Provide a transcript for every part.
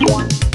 One.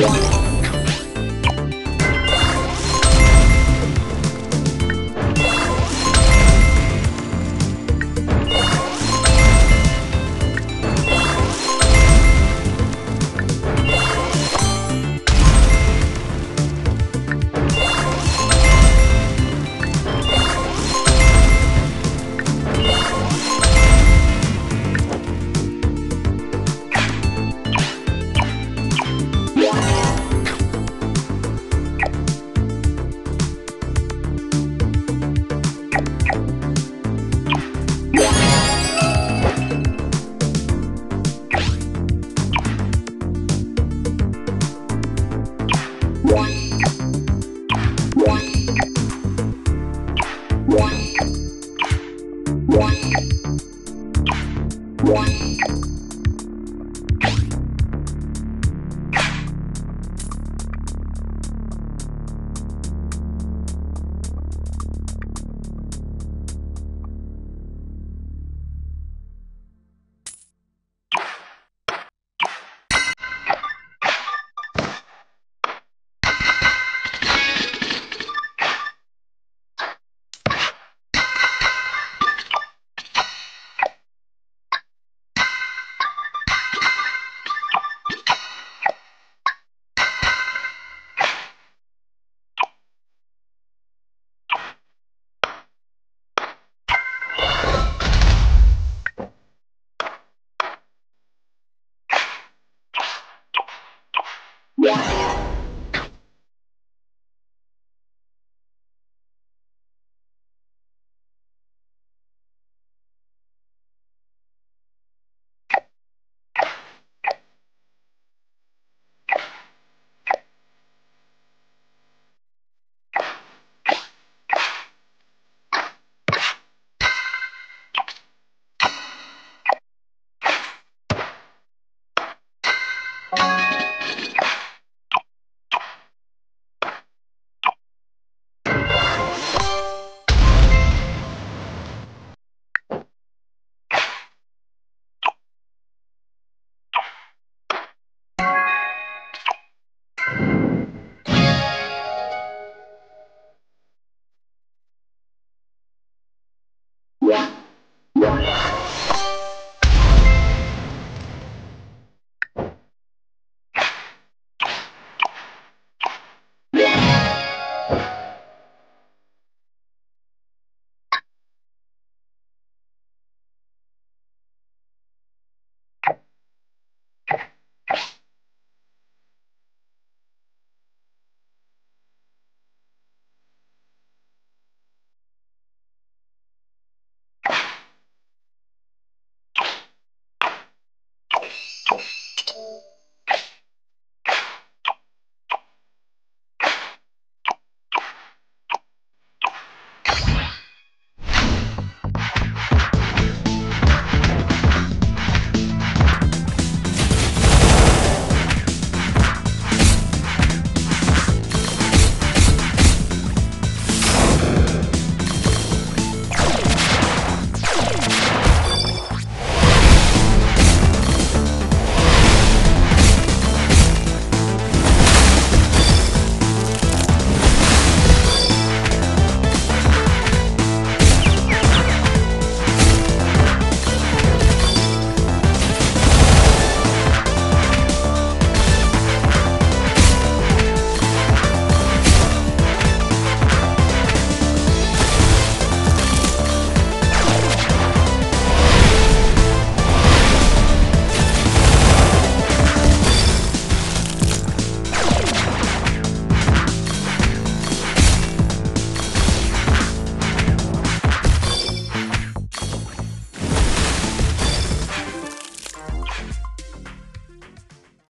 Yeah.